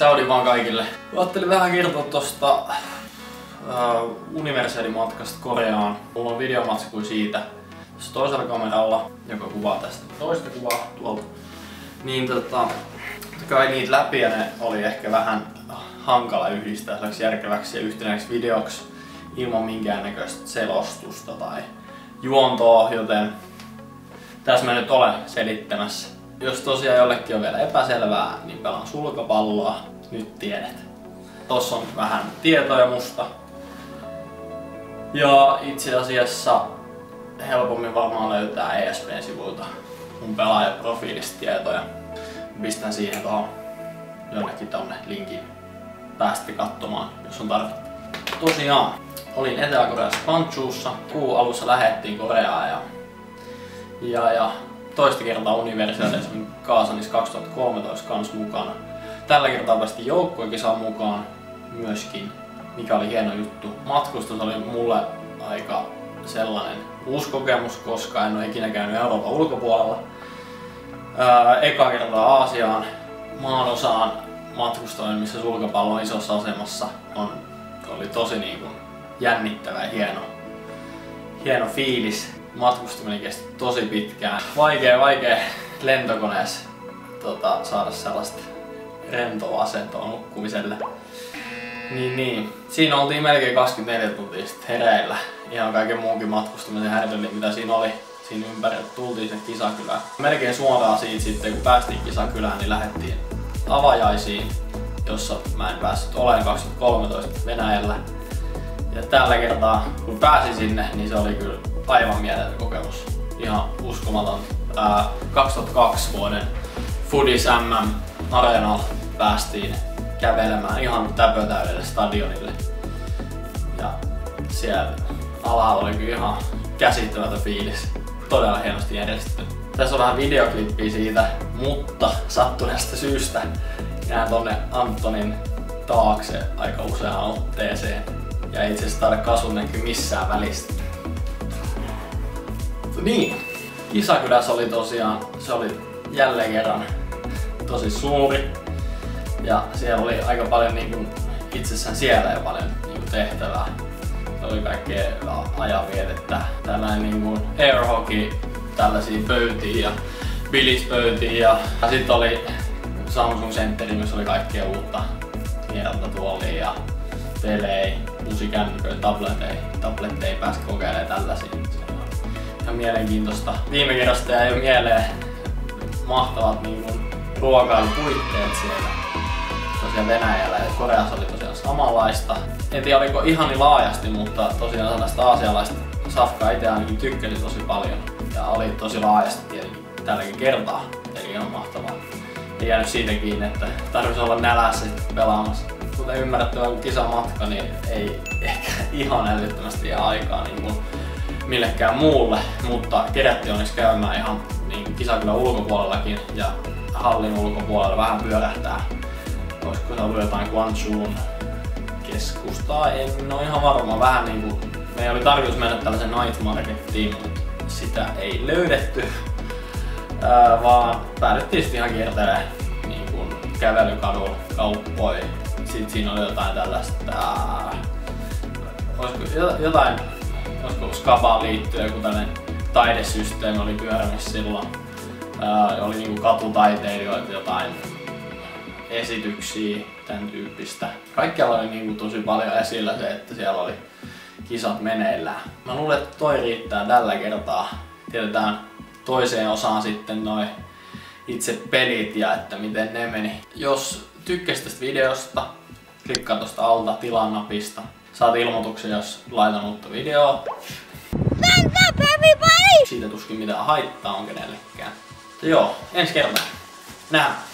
Saudi vaan kaikille. Ajattelin vähän kertoa tosta uh, Universali-matkasta Koreaan. Mulla on videomatsku siitä tässä toisella kameralla, joka kuvaa tästä toista kuvaa tuolta. Niin tota, kai niitä läpi ja ne oli ehkä vähän hankala yhdistää järkeväksi ja yhtenäiseksi videoksi ilman minkäännäköistä selostusta tai juontoa, joten tässä mä nyt olen selittämässä. Jos tosiaan jollekin on vielä epäselvää, niin pelaan sulkapalloa. Nyt tiedät. Tossa on vähän tietoja musta. Ja itse asiassa helpommin varmaan löytää ESP-sivuilta mun pelaajaprofiilista tietoja. Pistän siihen tuohon jonnekin tonne linkin päästä katsomaan, jos on tarvetta. Tosiaan, olin Etelä-Koreassa Panchuussa. Alussa lähettiin Koreaan ja, ja, ja toista kertaa Universalis on Kaasanis 2013 kans mukana. Tällä kertaa päästiin joukkuekisaan mukaan myöskin, mikä oli hieno juttu. Matkustus oli mulle aika sellainen uusi kokemus, koska en ole ikinä käynyt Euroopan ulkopuolella. Eka kertaa Aasiaan, maan osaan matkustoin, missä sulkapallo on isossa asemassa. On, oli tosi niin kuin jännittävä ja hieno, hieno fiilis. Matkustaminen kesti tosi pitkään. Vaikea, vaikea lentokoneessa tota, saada sellaista rentoa asentoa nukkumiselle. Niin, niin. Siinä oltiin melkein 24 tuntia sitten hereillä. Ihan kaiken muunkin matkustamisen härdelli, mitä siinä oli. Siinä ympärillä tultiin se kisakylä. Melkein suoraan siitä sitten, kun päästiin kisakylään, niin lähdettiin avajaisiin, jossa mä en päässyt olemaan 2013 Venäjällä. Ja tällä kertaa, kun pääsin sinne, niin se oli kyllä aivan mieletön kokemus. Ihan uskomaton. Ää, 2002 vuoden Foodies MM Areenalla päästiin kävelemään ihan täpötäydelle stadionille. Ja siellä alhaalla oli kyllä ihan käsittämätön fiilis. Todella hienosti järjestetty. Tässä on vähän videoklippiä siitä, mutta sattuneesta syystä jään tonne Antonin taakse aika useaan otteeseen. Ja itse asiassa kasvun näkyy missään välistä. Niin, Kisakylässä oli tosiaan, se oli jälleen kerran tosi suuri. Ja siellä oli aika paljon niin kuin, itsessään siellä jo paljon niin kuin tehtävää. Se oli kaikkea ajanvietettä, tällainen niin kuin air hockey, tällaisia pöytiä ja bilispöytiä ja sitten oli Samsung Centeri, missä oli kaikkea uutta tuolia ja pelejä, uusi kännyköitä, tabletteja. Tabletteja pääsi kokeilemaan tällaisia. Ihan mielenkiintoista. Viime kerrasta jäi mieleen mahtavat niin kuin, ruokailupuitteet siellä tosiaan Venäjällä ja Koreassa oli tosiaan samanlaista. En tiedä oliko ihan niin laajasti, mutta tosiaan sellaista aasialaista safkaa itse ainakin tykkäsin tosi paljon. Ja oli tosi laajasti tietenkin tälläkin kertaa, eli ihan mahtavaa. Ei jäänyt siitä kiinni, että tarvitsisi olla nälässä pelaamassa. Kuten ymmärrätte, on kisamatka, niin ei ehkä ihan älyttömästi aikaa niin kuin millekään muulle, mutta kerättiin onneksi käymään ihan niin kisakylän ulkopuolellakin ja hallin ulkopuolella vähän pyörähtää. Olisiko se ollut jotain Guangzhoun keskustaa, en ole ihan varma. Vähän niinku, meidän oli tarkoitus mennä tällaisen night markettiin, mutta sitä ei löydetty. Ää, vaan päädyttiin sitten ihan kiertelemään niin kuin kävelykadulla kauppoja. Sitten siinä oli jotain tällaista, olisiko jotain, olisiko Skabaan liittyen joku tällainen taidesysteemi oli pyörämissä silloin. Ää, oli niinku katutaiteilijoita, jotain esityksiä, tämän tyyppistä. Kaikkialla oli niinku tosi paljon esillä se, että siellä oli kisat meneillään. Mä luulen, että toi riittää tällä kertaa. Tiedetään toiseen osaan sitten noin itse pelit ja että miten ne meni. Jos tykkäsit tästä videosta, klikkaa tuosta alta tilan napista. Saat ilmoituksen, jos laitan uutta videoa. Siitä tuskin mitään haittaa on kenellekään. Mutta joo, ensi kertaa. Nähdään.